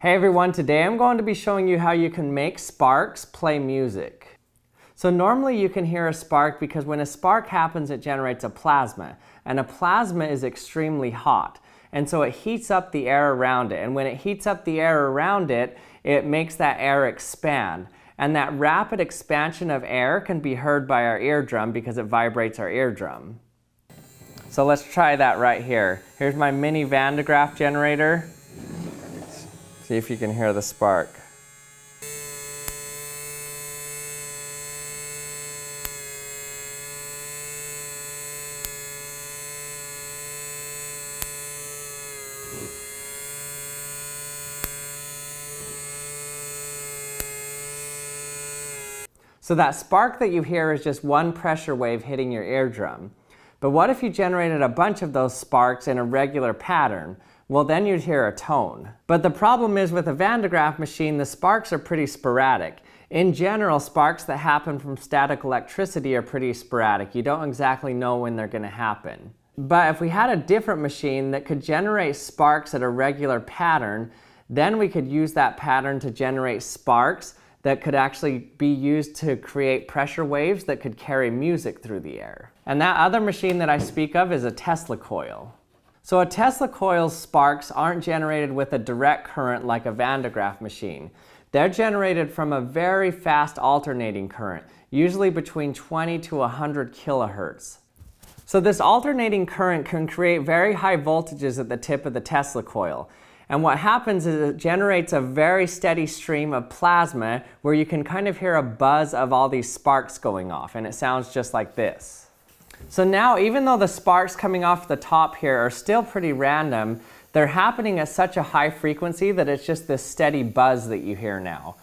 Hey everyone, today I'm going to be showing you how you can make sparks play music. So normally you can hear a spark because when a spark happens it generates a plasma and a plasma is extremely hot and so it heats up the air around it and when it heats up the air around it it makes that air expand and that rapid expansion of air can be heard by our eardrum because it vibrates our eardrum. So let's try that right here. Here's my mini Van de Graaff generator. See if you can hear the spark. So that spark that you hear is just one pressure wave hitting your eardrum. But what if you generated a bunch of those sparks in a regular pattern? Well then you'd hear a tone. But the problem is with a Van de Graaff machine, the sparks are pretty sporadic. In general, sparks that happen from static electricity are pretty sporadic. You don't exactly know when they're going to happen. But if we had a different machine that could generate sparks at a regular pattern, then we could use that pattern to generate sparks that could actually be used to create pressure waves that could carry music through the air. And that other machine that I speak of is a Tesla coil. So a Tesla coil's sparks aren't generated with a direct current like a Van de Graaff machine. They're generated from a very fast alternating current, usually between 20 to 100 kilohertz. So this alternating current can create very high voltages at the tip of the Tesla coil. And what happens is it generates a very steady stream of plasma where you can kind of hear a buzz of all these sparks going off and it sounds just like this. So now, even though the sparks coming off the top here are still pretty random, they're happening at such a high frequency that it's just this steady buzz that you hear now.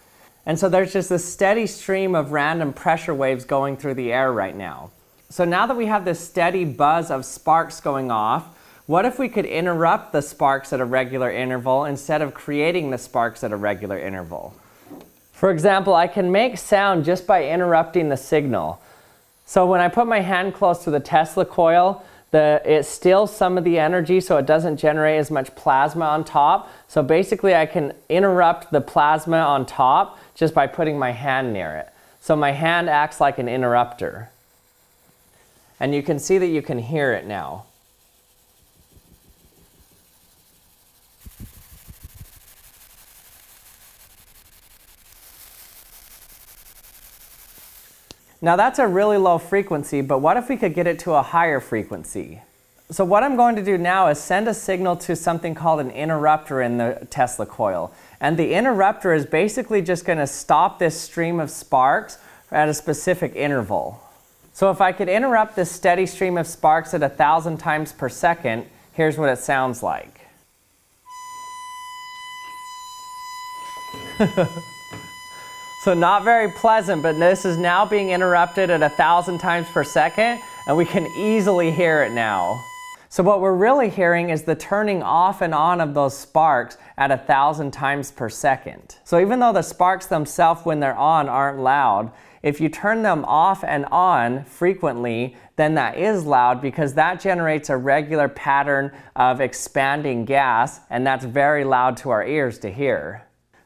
And so there's just this steady stream of random pressure waves going through the air right now. So now that we have this steady buzz of sparks going off, what if we could interrupt the sparks at a regular interval instead of creating the sparks at a regular interval? For example, I can make sound just by interrupting the signal. So when I put my hand close to the Tesla coil, the, it steals some of the energy so it doesn't generate as much plasma on top. So basically I can interrupt the plasma on top just by putting my hand near it. So my hand acts like an interrupter. And you can see that you can hear it now. Now that's a really low frequency, but what if we could get it to a higher frequency? So what I'm going to do now is send a signal to something called an interrupter in the Tesla coil. And the interrupter is basically just going to stop this stream of sparks at a specific interval. So if I could interrupt this steady stream of sparks at a thousand times per second, here's what it sounds like. So not very pleasant, but this is now being interrupted at a thousand times per second, and we can easily hear it now. So what we're really hearing is the turning off and on of those sparks at a thousand times per second. So even though the sparks themselves when they're on aren't loud, if you turn them off and on frequently, then that is loud because that generates a regular pattern of expanding gas and that's very loud to our ears to hear.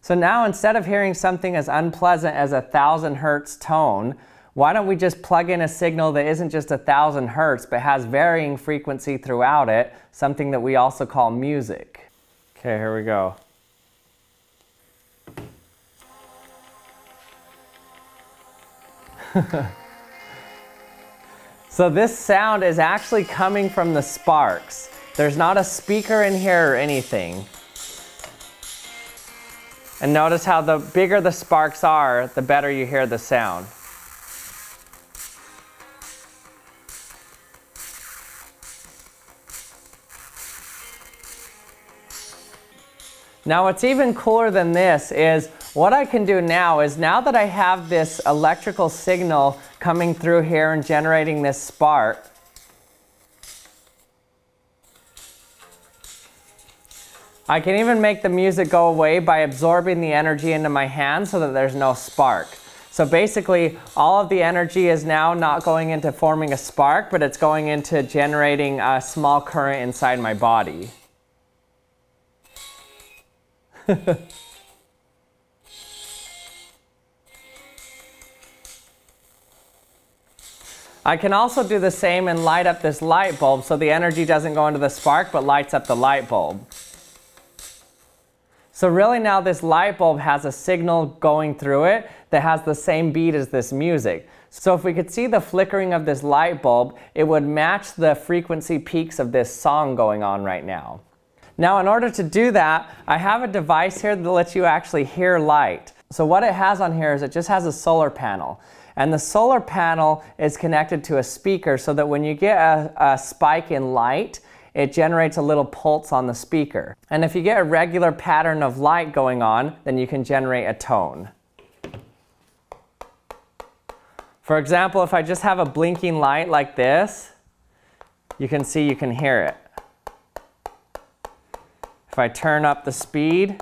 So now instead of hearing something as unpleasant as a thousand hertz tone, why don't we just plug in a signal that isn't just a thousand hertz but has varying frequency throughout it, something that we also call music. Okay, here we go. so this sound is actually coming from the sparks. There's not a speaker in here or anything. And notice how the bigger the sparks are, the better you hear the sound. Now what's even cooler than this is what I can do now is now that I have this electrical signal coming through here and generating this spark, I can even make the music go away by absorbing the energy into my hand so that there's no spark. So basically, all of the energy is now not going into forming a spark, but it's going into generating a small current inside my body. I can also do the same and light up this light bulb so the energy doesn't go into the spark but lights up the light bulb. So really now this light bulb has a signal going through it that has the same beat as this music. So if we could see the flickering of this light bulb, it would match the frequency peaks of this song going on right now. Now in order to do that, I have a device here that lets you actually hear light. So what it has on here is it just has a solar panel. And the solar panel is connected to a speaker so that when you get a, a spike in light, it generates a little pulse on the speaker. And if you get a regular pattern of light going on, then you can generate a tone. For example, if I just have a blinking light like this, you can see you can hear it. If I turn up the speed,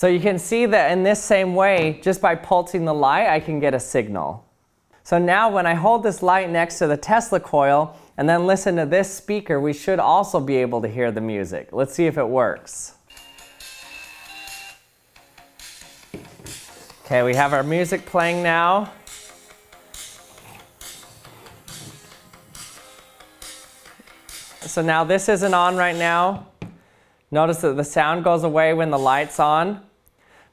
So you can see that in this same way, just by pulsing the light, I can get a signal. So now when I hold this light next to the Tesla coil and then listen to this speaker, we should also be able to hear the music. Let's see if it works. Okay, we have our music playing now. So now this isn't on right now. Notice that the sound goes away when the light's on.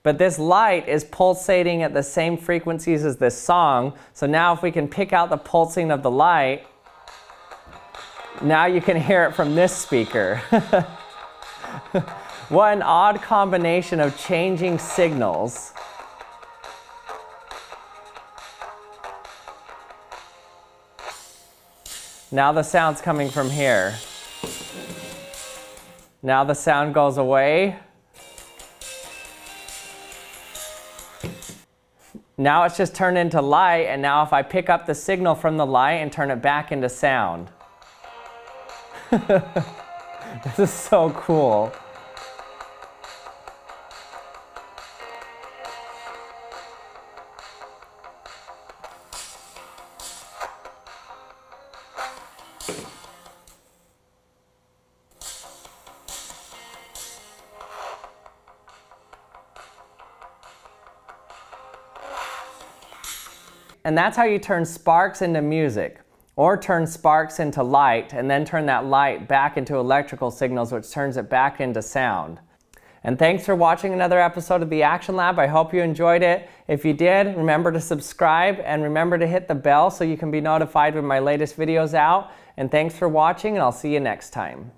But this light is pulsating at the same frequencies as this song. So now if we can pick out the pulsing of the light, now you can hear it from this speaker. what an odd combination of changing signals. Now the sound's coming from here. Now the sound goes away. Now it's just turned into light, and now if I pick up the signal from the light and turn it back into sound. this is so cool. And that's how you turn sparks into music or turn sparks into light and then turn that light back into electrical signals which turns it back into sound. And thanks for watching another episode of the Action Lab. I hope you enjoyed it. If you did, remember to subscribe and remember to hit the bell so you can be notified when my latest videos out. And thanks for watching and I'll see you next time.